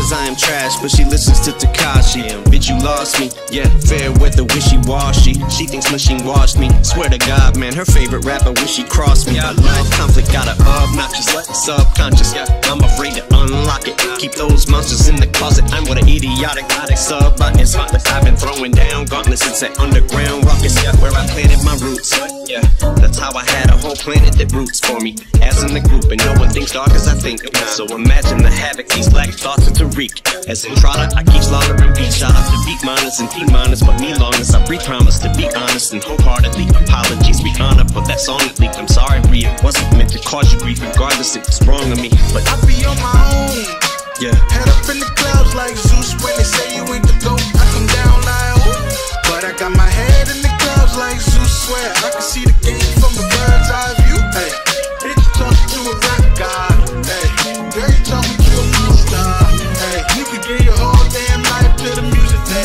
says I am trash, but she listens to Tekashi. Bitch, you lost me. Yeah, fair weather, wishy washy. She thinks machine washed me. Swear to God, man, her favorite rapper wish she crossed me. But life conflict got her obnoxious, subconscious. I'm afraid to unlock it. Keep those monsters in the closet. I'm what an idiotic sub buttons. I've been throwing down gauntlets since that underground ruckus. Yeah, where I planted my roots. Yeah, that's how I had a whole planet that roots for me. As in the group, and no one thinks dark as I think. So imagine the havoc these black thoughts are to wreak. As in Trotter, I keep slaughtering beats. Shout out to beat miners and T miners, but me longest. I breathe promise to be honest and wholeheartedly. Apologies, be honored for that song that leaked. I'm sorry, Rhea. Wasn't meant to cause you grief, regardless if it's wrong of me. But I be on my own. yeah. Head up in the clouds like Zeus when they say you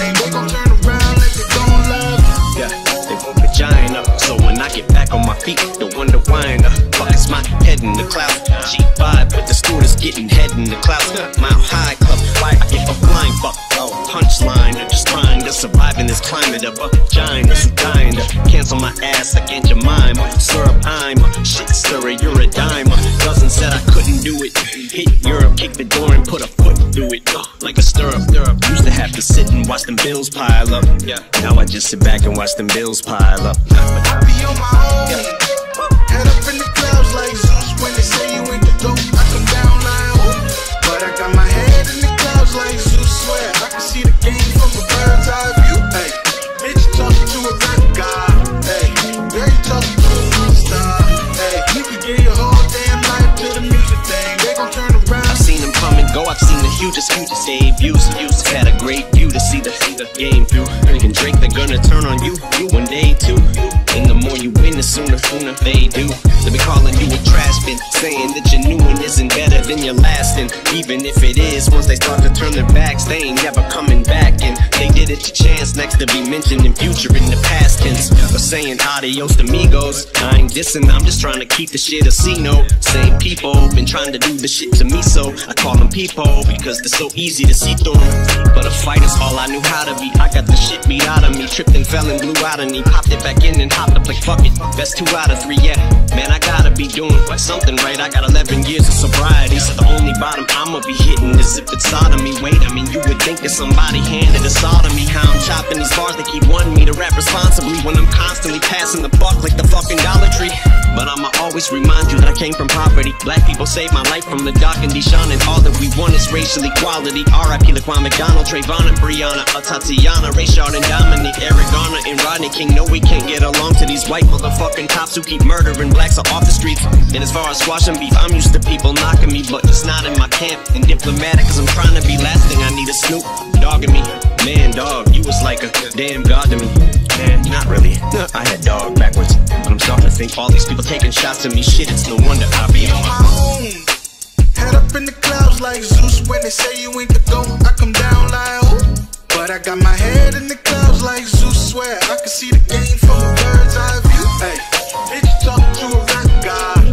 thing. They gon' turn around like they don't love. Yeah, they woke a giant up. So when I get back on my feet, the wonder wind up. Fuck, it's my head in the clouds. G5 with the stewardess getting head in the clouds. Mile high club, why I get a blind fuck. Oh, punchline, or just trying to survive in this climate of a giant who's dying to cancel my ass against your mime. Syrup, I'm a shit stirrer, you're a dime. Cousin said I couldn't do it. Hit Europe, kick the door and put a it. Uh, like a stirrup. Used to have to sit and watch them bills pile up. Yeah, now I just sit back and watch them bills pile up. I be on my own. Head up in the clouds like Zeus when they say you ain't the dope. I come down like oh, but I got my head in the clouds like Zeus. Swear I can see the game from a bird's eye view. Hey, bitch talking to a rap god. Hey, girl you go. I've seen the hugest, hugest debuts. Had a great view to see the, see the game through. Thinking Drake, they're gonna turn on you, you one day too. And the more you win, the sooner, sooner they do. They be calling you a trash bin, saying that your new one isn't better than your last. And even if it is, once they start to turn their backs, they ain't never coming back. And they did it to chance next to be mentioned in future in the past tense. But saying adios amigos, I ain't dissing, I'm just trying to keep the shit a C note. Same people been trying to do the shit to me, so I call them people because they're so easy to see through. But a fight is all I knew how to be. I got the shit beat out of me, tripped and fell and blew out of me. Popped it back in and hopped like fuck it. Best two out of three, yeah. Man, I gotta be doing something right. I got 11 years of sobriety, so the only bottom I'ma be hitting is if it's sodomy. Wait, I mean, you would think that somebody handed a sodomy. How I'm chopping these bars, they keep wanting me to rap responsibly when I'm constantly passing the buck like the fucking Dollar Tree. But I'ma always remind you that I came from poverty. Black people saved my life from the dark and Deshaun, and all that we want is racial equality. R.I.P. Laquan McDonald, Trayvon and Breonna, a Tatiana, Rayshard and Dominique, Eric Garner and Rodney King. No, we can't get along to these white motherfucking cops who keep murdering blacks off the streets. And as far as squashing beef, I'm used to people knocking me, but it's not in my camp. And diplomatic, cause I'm trying to be lasting. I need a Snoop dogging me. Man, dog, you was like a damn god to me not really. I had dog backwards, but I'm starting to think all these people taking shots at me. Shit, it's no wonder I be on my own. Head up in the clouds like Zeus when they say you ain't the goat. I come down like oh, but I got my head in the clouds like Zeus. Swear I can see the game from a bird's eye view. Hey, bitch, talk to a rap guy.